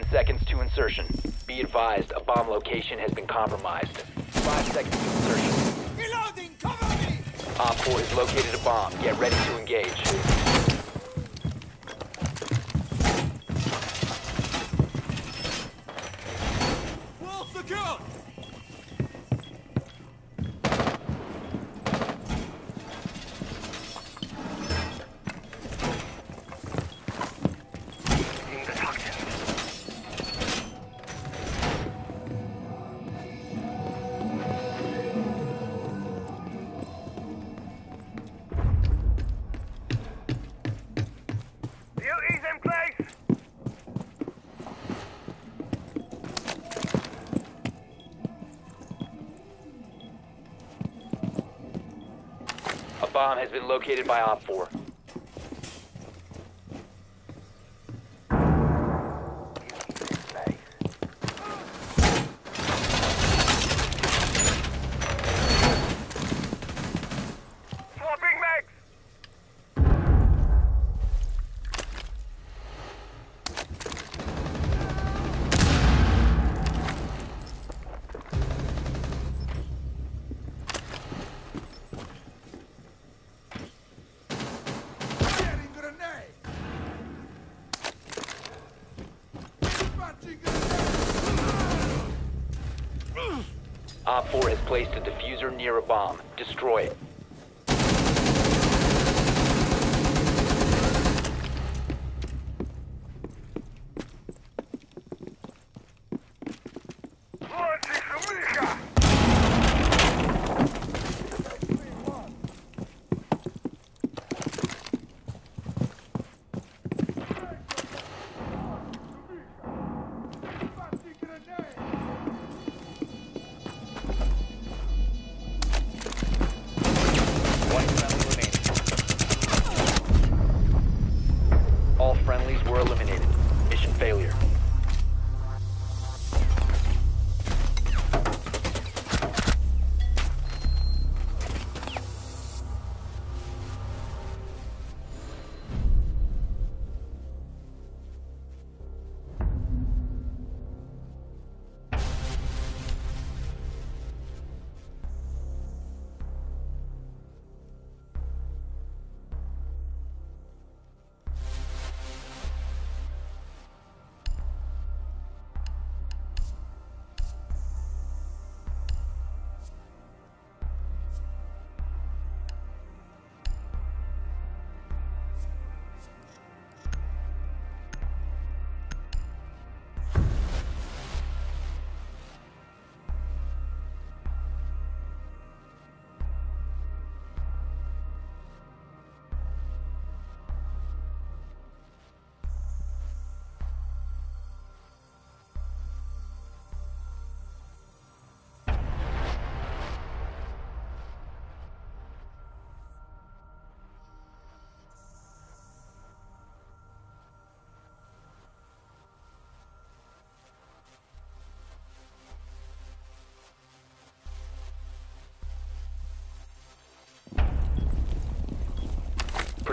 10 seconds to insertion. Be advised, a bomb location has been compromised. 5 seconds to insertion. Reloading! Cover me! OPFOR has located a bomb. Get ready to engage. Bomb has been located by OPFOR. OPFOR has placed a defuser near a bomb. Destroy it.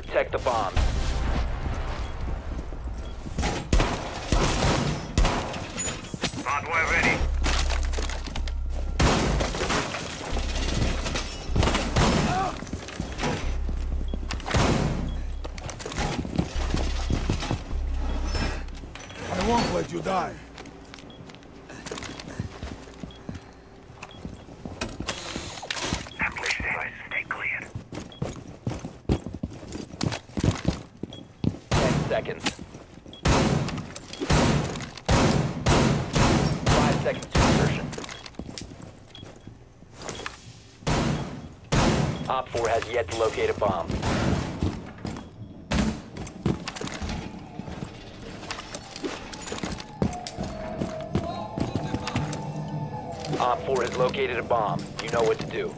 Protect the bombs. Hardware ready. I won't let you die. seconds to insertion. OPFOR has yet to locate a bomb. OPFOR has located a bomb. You know what to do.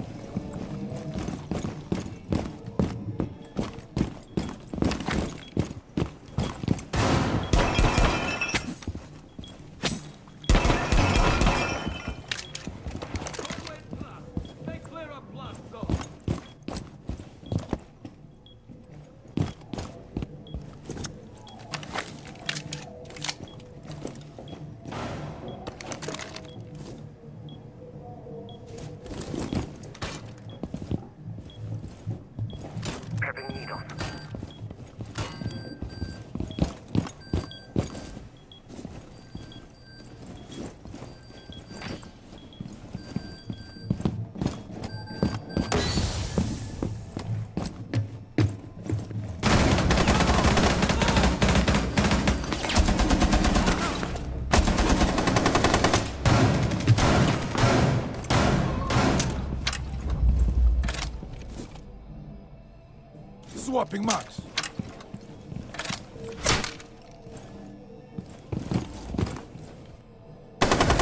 Swapping marks.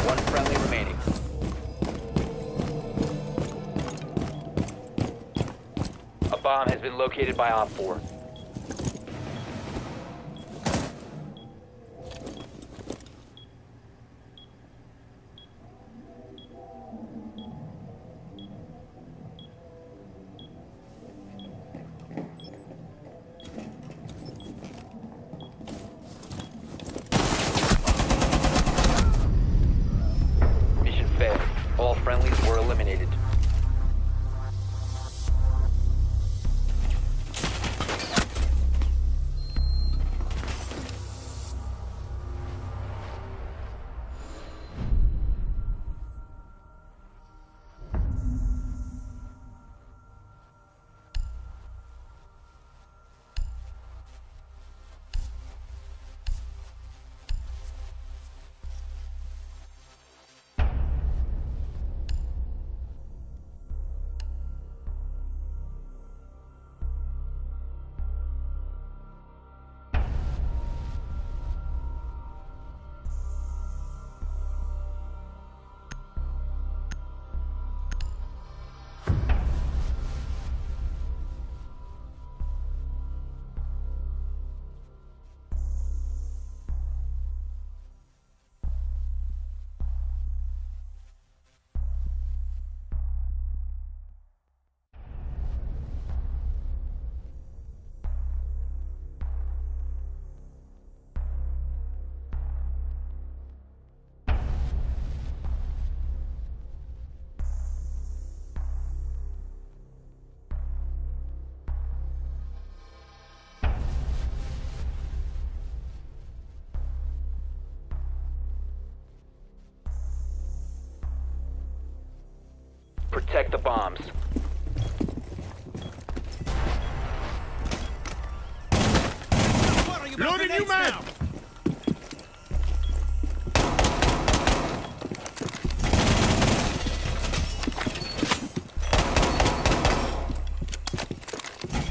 One friendly remaining. A bomb has been located by OPFOR. Protect the bombs. Loading you man!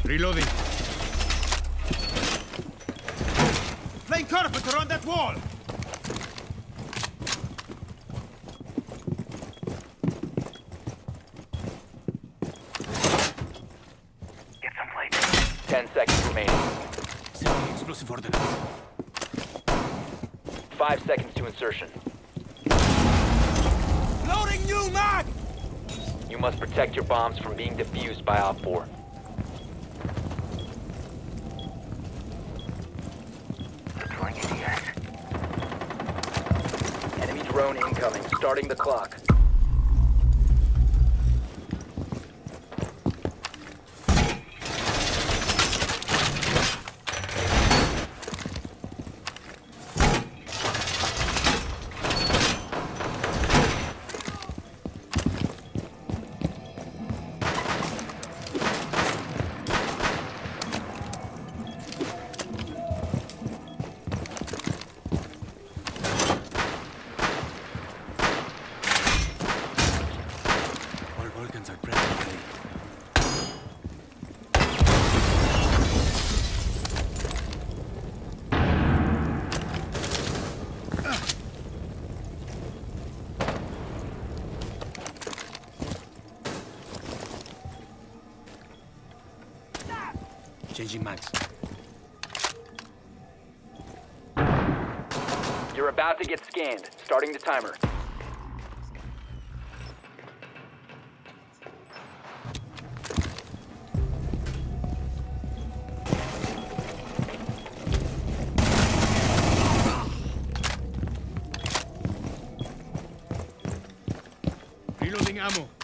Reloading. Playing carpenter on that wall! Five seconds to insertion. Loading new mag! You must protect your bombs from being defused by OPFOR. Deploying ADS. Enemy drone incoming. Starting the clock. Changing mags. You're about to get scanned. Starting the timer. Reloading ammo.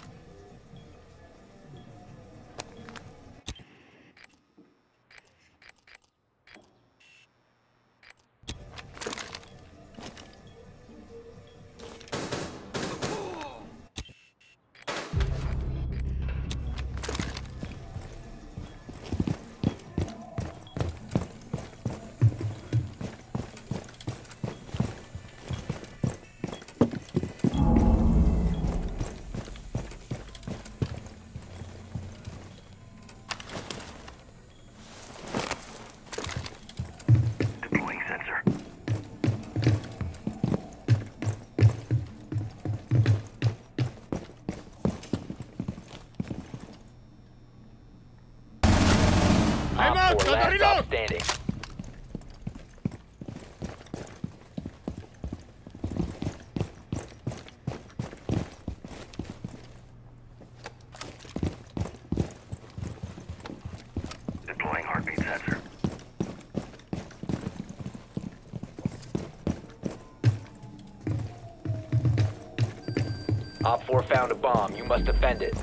OPFOR found a bomb. You must defend it.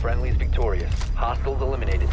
Friendly's victorious. Hostiles eliminated.